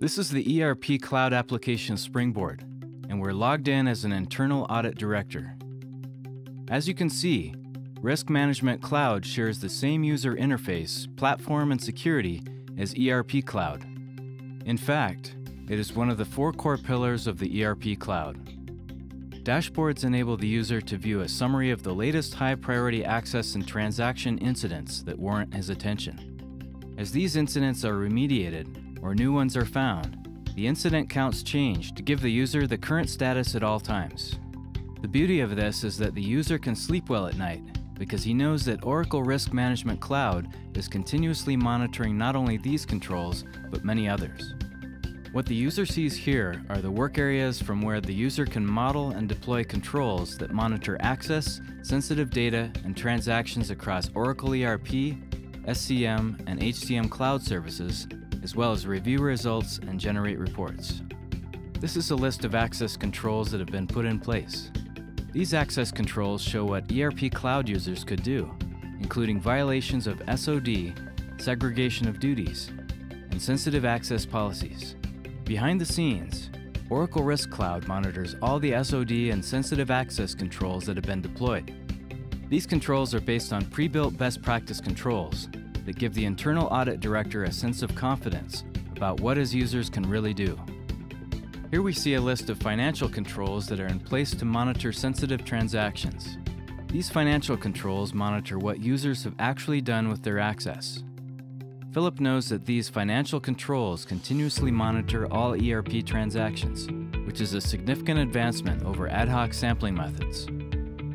This is the ERP Cloud Application Springboard, and we're logged in as an internal audit director. As you can see, Risk Management Cloud shares the same user interface, platform, and security as ERP Cloud. In fact, it is one of the four core pillars of the ERP Cloud. Dashboards enable the user to view a summary of the latest high priority access and transaction incidents that warrant his attention. As these incidents are remediated or new ones are found, the incident counts change to give the user the current status at all times. The beauty of this is that the user can sleep well at night because he knows that Oracle Risk Management Cloud is continuously monitoring not only these controls, but many others. What the user sees here are the work areas from where the user can model and deploy controls that monitor access, sensitive data, and transactions across Oracle ERP, SCM, and HCM cloud services, as well as review results and generate reports. This is a list of access controls that have been put in place. These access controls show what ERP cloud users could do, including violations of SOD, segregation of duties, and sensitive access policies. Behind the scenes, Oracle Risk Cloud monitors all the SOD and sensitive access controls that have been deployed. These controls are based on pre-built best practice controls that give the internal audit director a sense of confidence about what his users can really do. Here we see a list of financial controls that are in place to monitor sensitive transactions. These financial controls monitor what users have actually done with their access. Philip knows that these financial controls continuously monitor all ERP transactions, which is a significant advancement over ad hoc sampling methods.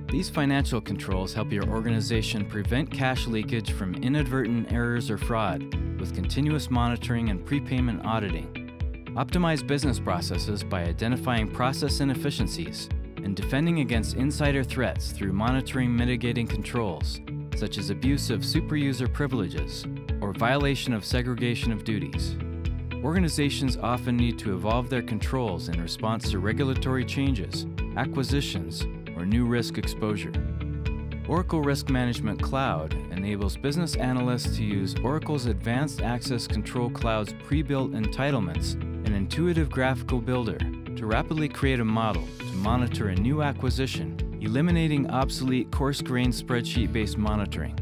These financial controls help your organization prevent cash leakage from inadvertent errors or fraud with continuous monitoring and prepayment auditing. Optimize business processes by identifying process inefficiencies and defending against insider threats through monitoring mitigating controls, such as abuse of superuser privileges or violation of segregation of duties. Organizations often need to evolve their controls in response to regulatory changes, acquisitions, or new risk exposure. Oracle Risk Management Cloud enables business analysts to use Oracle's Advanced Access Control Cloud's pre-built entitlements and intuitive graphical builder to rapidly create a model to monitor a new acquisition, eliminating obsolete coarse-grained spreadsheet-based monitoring.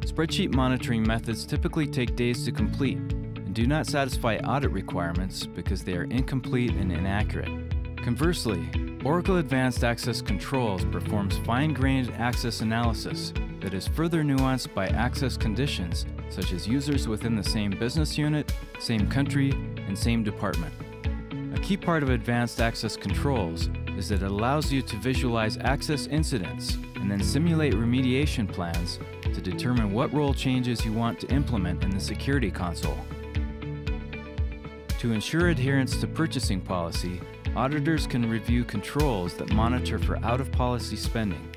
Spreadsheet monitoring methods typically take days to complete and do not satisfy audit requirements because they are incomplete and inaccurate. Conversely, Oracle Advanced Access Controls performs fine-grained access analysis that is further nuanced by access conditions such as users within the same business unit, same country, and same department. A key part of Advanced Access Controls is that it allows you to visualize access incidents and then simulate remediation plans to determine what role changes you want to implement in the Security Console. To ensure adherence to purchasing policy, auditors can review controls that monitor for out-of-policy spending.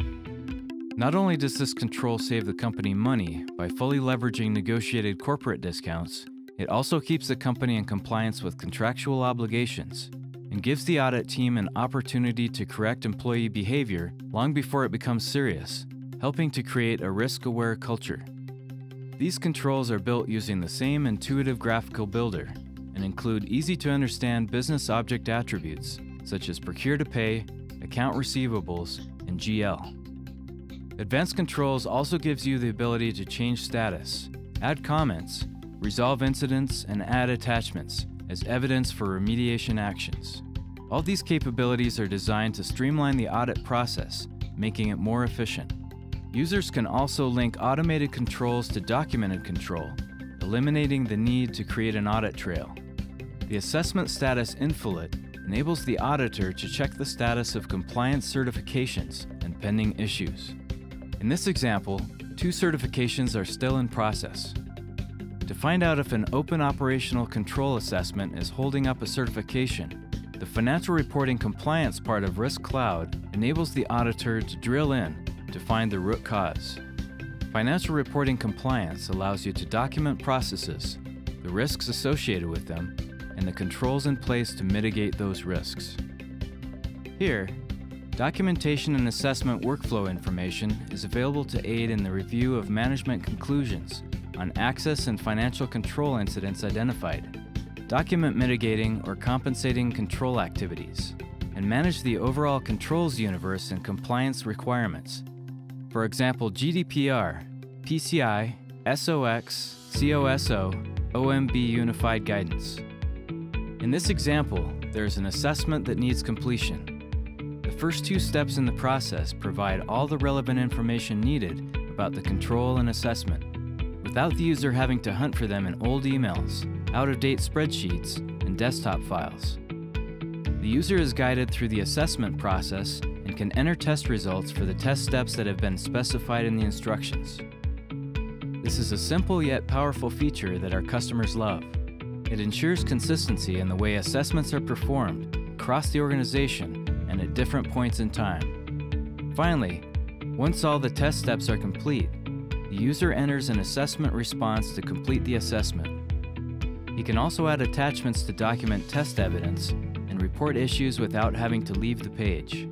Not only does this control save the company money by fully leveraging negotiated corporate discounts, it also keeps the company in compliance with contractual obligations and gives the audit team an opportunity to correct employee behavior long before it becomes serious, helping to create a risk-aware culture. These controls are built using the same intuitive graphical builder and include easy to understand business object attributes such as procure to pay, account receivables, and GL. Advanced Controls also gives you the ability to change status, add comments, resolve incidents, and add attachments as evidence for remediation actions. All these capabilities are designed to streamline the audit process, making it more efficient. Users can also link automated controls to documented control, eliminating the need to create an audit trail. The Assessment Status Infolet enables the auditor to check the status of compliance certifications and pending issues. In this example, two certifications are still in process. To find out if an open operational control assessment is holding up a certification, the Financial Reporting Compliance part of Risk Cloud enables the auditor to drill in to find the root cause. Financial Reporting Compliance allows you to document processes, the risks associated with them, and the controls in place to mitigate those risks. Here, documentation and assessment workflow information is available to aid in the review of management conclusions on access and financial control incidents identified. document mitigating or compensating control activities, and manage the overall controls universe and compliance requirements. For example, GDPR, PCI, SOX, COSO, OMB Unified Guidance. In this example, there is an assessment that needs completion. The first two steps in the process provide all the relevant information needed about the control and assessment, without the user having to hunt for them in old emails, out-of-date spreadsheets, and desktop files. The user is guided through the assessment process and can enter test results for the test steps that have been specified in the instructions. This is a simple yet powerful feature that our customers love. It ensures consistency in the way assessments are performed across the organization and at different points in time. Finally, once all the test steps are complete, the user enters an assessment response to complete the assessment. He can also add attachments to document test evidence and report issues without having to leave the page.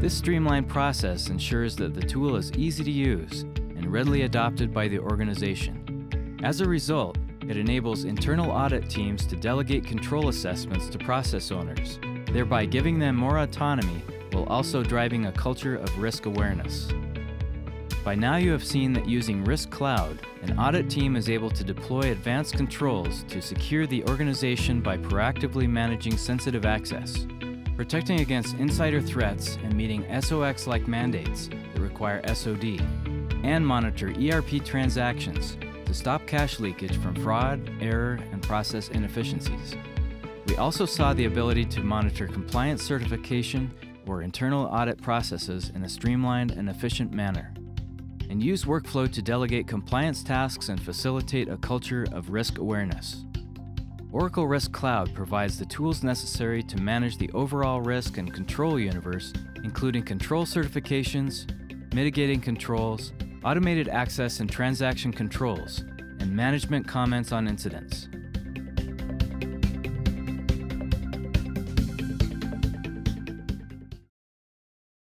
This streamlined process ensures that the tool is easy to use and readily adopted by the organization. As a result, it enables internal audit teams to delegate control assessments to process owners, thereby giving them more autonomy while also driving a culture of risk awareness. By now you have seen that using Risk Cloud, an audit team is able to deploy advanced controls to secure the organization by proactively managing sensitive access, protecting against insider threats and meeting SOX-like mandates that require SOD, and monitor ERP transactions to stop cash leakage from fraud, error, and process inefficiencies. We also saw the ability to monitor compliance certification or internal audit processes in a streamlined and efficient manner, and use workflow to delegate compliance tasks and facilitate a culture of risk awareness. Oracle Risk Cloud provides the tools necessary to manage the overall risk and control universe, including control certifications, mitigating controls, automated access and transaction controls, and management comments on incidents.